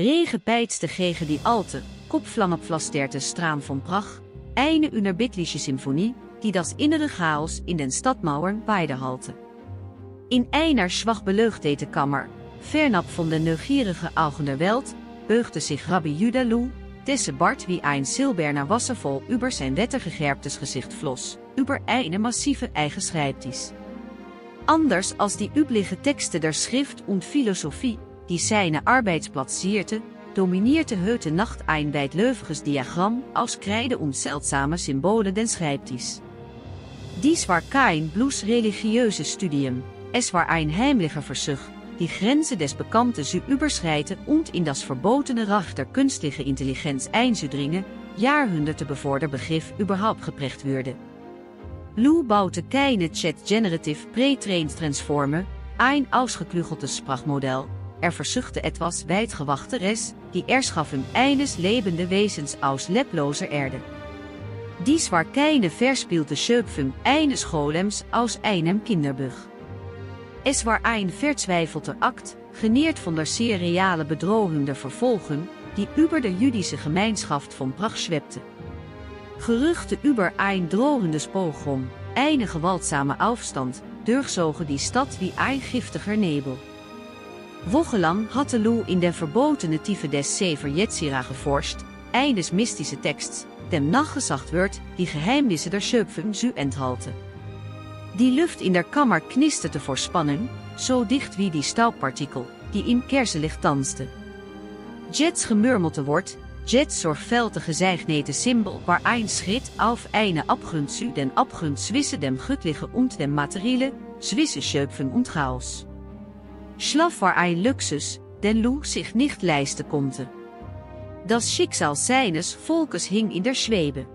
Regen peitste gegen die alte, kopflammepflasterte straam von Prach, eine unerbittliche Symphonie, die das innere Chaos in den Stadmauern weiterhalte. In einer schwach beleugdete Kammer, fernab von den neugierige Augen der Welt, beugde sich Rabbi Judah Lou, dessen Bart wie ein silberner Wasservol über sein wettergegerbtes Gesicht floss, über eine massive eigen Schreibtisch. Anders als die übliche Texte der Schrift und Philosophie, die seine Arbeitsplatz sierte, heute Nacht ein weitläufiges Diagramm aus Kreide und seltsame Symbolen den Schreibtisch. Dies war kein bloß religiöses Studium, es war ein heimlicher Versuch, die Grenze des Bekannten zu überschreiten und in das verbotene Rach der künstliche Intelligenz einzudringen, Jahrhunderte bevor der Begriff überhaupt geprägt würde. Lou baute keine Chat-Generative Pre-Trained Transformer, ein ausgeklügeltes Sprachmodell. Er versuchte etwas weitgewachteres, die Erschaffung eines lebenden Wesens aus lebloser Erde. Dies war keine verspielte Schöpfung eines Golems aus einem Kinderbuch. Es war ein verzweifelter Akt, geneerd von der zeer reale Bedrohung der die über der jüdische Gemeinschaft von Brach schwebte. Geruchte über ein drohendes Pogrom, eine gewaltsame Aufstand, durchzogen die Stad wie ein giftiger Nebel. Wochenlang hatte Lou in den verbotene Tiefe des Sefer Yetzira geforscht, eines mystische Texts, dem nachgesagt wird, die Geheimnisse der Schöpfung zu enthalten. Die Luft in der Kammer knisterte vor Spannung, so dicht wie die Staubpartikel, die in kersenlicht danste. Jets gemurmelte wordt, Jets sorgfältige zeignete Symbol waar ein Schritt auf eine Abgrund zu den Abgrund zwischen dem Göttliche und dem Materielle, zwischen Schöpfung und Chaos. Schlaf war ein Luxus, den Lou sich nicht leisten konnte. Das Schicksal seines Volkes hing in der Schwebe.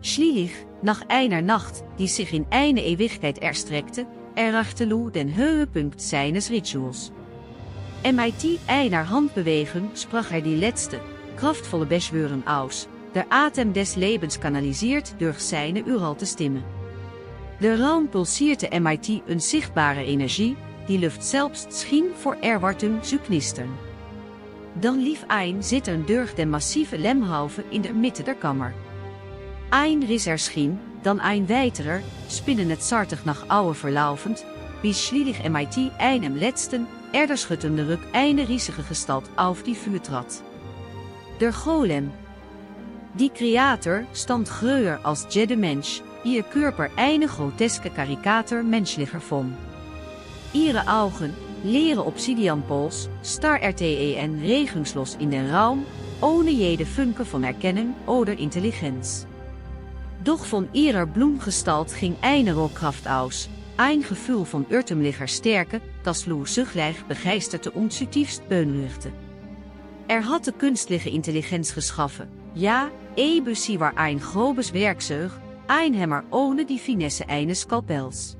Schlierig, nach einer Nacht, die sich in eine Ewigkeit erstreckte, erreichte Lou den Höhepunkt seines Rituals. MIT einer Handbewegung sprach er die letzte, kraftvolle Beschwören aus, der Atem des Lebens kanalisiert durch seine uralte Stimme. Der Raum pulsierte MIT een sichtbare Energie, die Luft selbst schien vor Erwartung zu knistern. Dan lief ein zitten durch den massieve Lemhaufe in der Mitte der Kammer. Ein riss er schien, dan ein weiterer, spinnen het zartig nach Aue verlaufend, wie schliedig MIT einem letzten, erder schuttende Rück eine riesige Gestalt auf die Vuur trad. Der Golem. Die Creator stand gröher als Jede Mensch, ihr Körper eine groteske Karikatur menschlicher Form. Ihre Augen, leren Obsidianpols, star RTEN regungslos in den Raum, ohne jede Funke von Erkennen oder Intelligenz. Doch von ihrer Blumgestalt ging eine Rockkraft aus, ein Gefühl von Urtemlicher Stärke, das Lou zugleich begeisterte und zutiefst beunruhigte. Er had de künstliche Intelligenz geschaffen, ja, eben war ein grobes Werkzeug, ein Hemmer ohne die finesse eines Skalpels.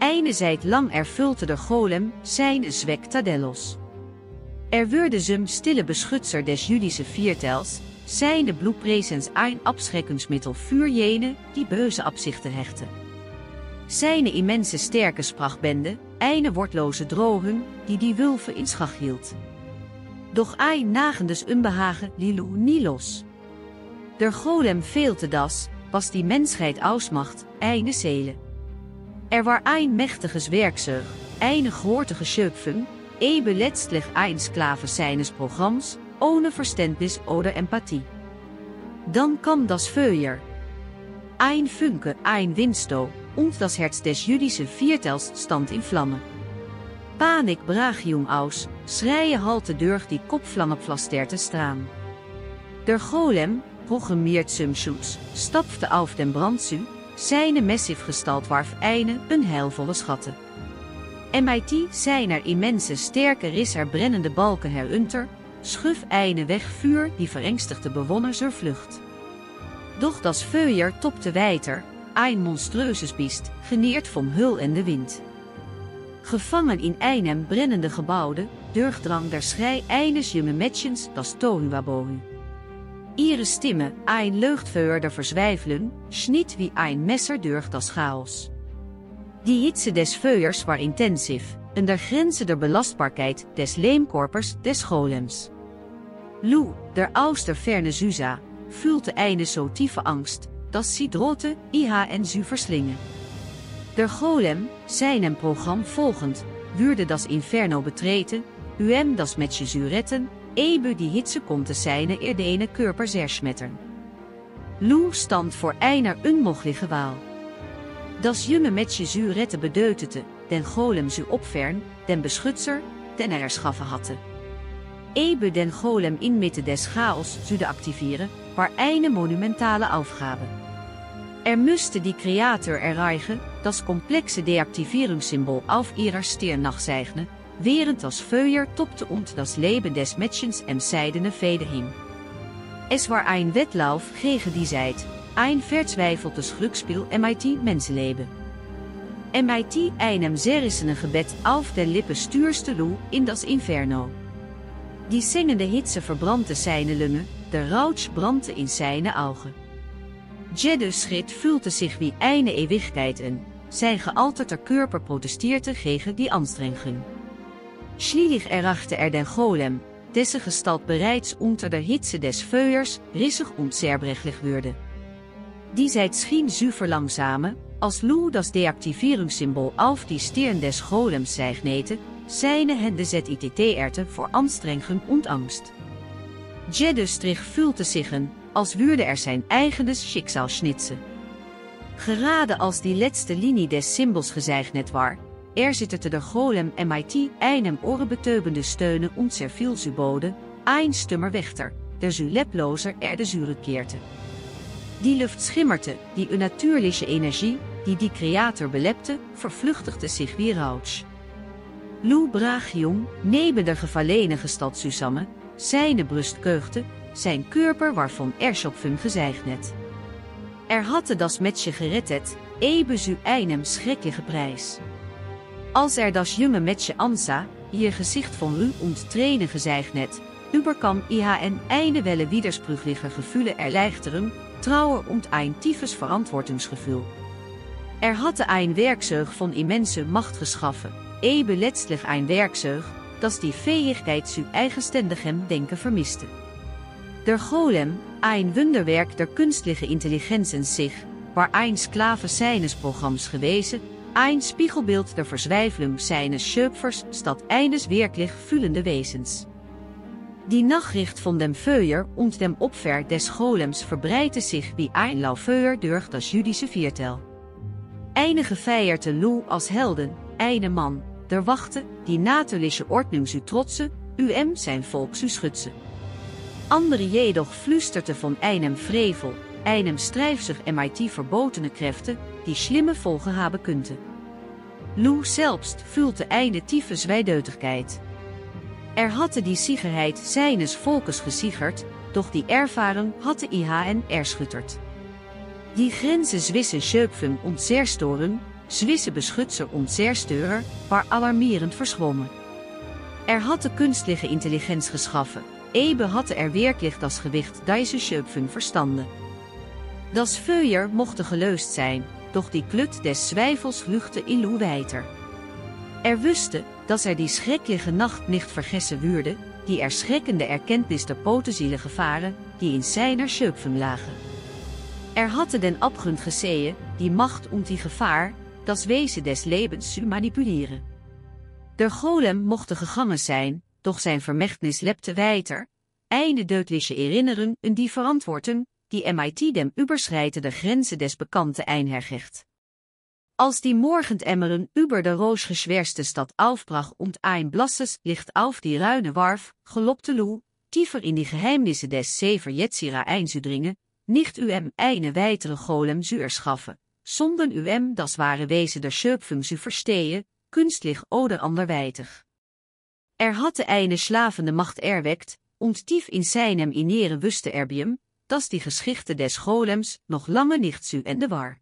Einerzijds lang ervulde de golem zijn zwek tadellos. Er wurde zum stille beschutser des judische viertels, zijn de bloedpresens een abschrekkingsmiddel für jene die böse abzichten hechten. Zijn immense sterke sprachtbende, eine wortloze drogen, die die wulven in schach hield. Doch ein nagendes unbehagen lilu niet los. Der golem te das, was die mensheid ausmacht, eine Seele. Er war ein mächtiges Werkzeug, eine gehortige Schöpfung, eben letztlich ein Sklave seines Programms, ohne Verständnis oder Empathie. Dann kam das Feuer. Ein Funke, ein Windstoß, und das Herz des jüdischen Viertels stand in Flammen. Panik brach jung aus, schreien halte durch die kopflammepflasterte Straan. Der Golem, programmiert zum Schutz, stapfte auf den Brand zu, seine massiv gestalt warf eine een heilvolle schatten. MIT zijn er immense sterke risser brennende balken herunter, schuf eine weg vuur die verengstigde bewoner zur vlucht. Doch das Feuer topte weiter, ein monstreuses Biest, geneerd vom Hul en de Wind. Gevangen in einem brennende gebouwde, durchdrang der Schrei eines junge Mädchens das Tohuwabohu. Ihre Stimme, ein Leuchtfeuer verzwijfelen, schnitt wie ein Messer durch das Chaos. Die Hitze des Feuers war intensiv, en der Grenze der Belastbarkeit des Leemkorpers des Golems. Lu, der Auster ferne Susa, fühlte eine so tiefe Angst, dass sie drohte, IH en zu verslingen. Der Golem, seinem Programm volgend, würde das Inferno betreten, UM das met zu retten, Ebe die hitze komt te seine eer de ene körper zersmettern. Lu stand voor einer unmogliche waal. Das junge met zu retten bedeutete, den golem zu opfern, den beschutzer, den er erschaffen hatte. Ebe den golem inmitten des chaos zu de activeren, waar eine monumentale Aufgabe. Er müsste die Kreator erreichen, das komplexe Deaktivierungssymbol auf ihrer Stirn nachzeichnen, während das Feuer toppte und das Leben des Mädchens em seidene Feder hing. Es war ein Wettlauf gegen die Zeit, ein verzweifeltes Glücksspiel MIT Mensenleben. MIT einem zerrissene Gebet auf der Lippen stuurste Lou in das Inferno. Die singende hitze verbrandde seine Lungen, de Rauch brandde in seine Augen. Jedus schritt fühlte sich wie eine Ewigkeit en, zijn gealterter Körper protestierte gegen die Anstrengung. Schlierig erachte er den Golem, dessen Gestalt bereits unter der Hitze des Feuers rissig und zerbrechlich würde. Die Zeit schien zu verlangsamen, als Lou das Deaktivierungssymbol auf die Stirn des Golems zeignete, seine Hände ZITT-Erte vor Anstrengung und Angst. Jeddestrich fühlte sich als würde er zijn eigenes Schicksal schnitsen. Gerade als die letzte Linie des Symbols gezeichnet war, er zitterte de golem MIT einem ohrenbeteubende steunen und sehr viel zu boden, ein stummer Wächter, der zu lebloser Erde zure keerte. Die Luft schimmerte, die unnatuurlijke Energie, die die Creator belepte, vervluchtigde sich wie Rauch. Lou Bragium, neben der gefallene gestalt zusammen, seine Brust keugde, zijn körper waarvan Erschopfum gezeichnet. Er hatte das Mädchen gerettet, eben zu einem schreckliche Preis. Als er das junge Mädchen ansah, ihr Gesicht von Lu und Tränen gezeichnet, überkam IHN eine Welle widersprüchlicher Gefühle erleichtern, Trauer und ein tiefes Verantwortungsgefühl. Er hatte ein Werkzeug von immense Macht geschaffen, eben letztlich ein Werkzeug, das die Fähigkeit zu eigenständigem Denken vermiste. Der Golem, ein Wunderwerk der künstliche Intelligenz in sich, war ein Sklave seines gewesen, ein Spiegelbild der Verzweiflung seines Schöpfers statt eines wirklich fühlende Wesens. Die Nachricht von dem Feuer und dem Opfer des Golems verbreite sich wie ein Laufeur durch das jüdische Viertel. Einige feierten Lou als helden, eine Mann, der wachte, die natürliche Ordnung zu trotsen, um zijn volk zu schützen. Andere jedoch flüsterte von einem Frevel, einem strijfzig MIT verbotene Kräfte, die schlimme Folgen haben könnte. Lou selbst fühlte eine tiefe Zweideutigkeit. Er hatte die Sicherheit seines Volkes gesichert, doch die Erfahrung hatte IHN erschuttert. Die Grenze zwischen Schöpfung und Zerstoren, zwischen Beschützer und Zerstörer, war alarmierend verschwommen. Er hatte künstliche Intelligenz geschaffen, Ebe hatte er wirklich das Gewicht deze Schöpfung verstanden. Das Feuer mochte gelöst sein, doch die Klut des Zweifels luchte in Lou weiter. Er wusste, dass er die schreckliche Nacht nicht vergessen würde, die erschreckende Erkenntnis der potenzielle Gefahren, die in seiner Schöpfung lagen. Er hatte den Abgrund gesehen, die Macht und die Gefaar, das Wesen des Lebens zu manipulieren. Der Golem mochte gegangen zijn, doch zijn vermächtnis lebte weiter, eine deutliche Erinnerung und die Verantwortung, die MIT dem überschreiten der Grenze des Bekannten einhergecht. Als die Morgendämmeren über der roosgeschwärste Stadt aufbrach und ein blasses Licht auf die Ruine warf, gelobte Lou, tiefer in die Geheimnisse des Sever Yetzira einzudringen, nicht um eine weitere Golem zu erschaffen, sondern um das wahre Wesen der Schöpfung zu verstehen, künstlich oder anderweitig. Er hatte eine schlafende Macht erweckt, und tief in seinem inneren wusste erbium, dass die Geschichte des Golems noch lange nicht zu Ende war.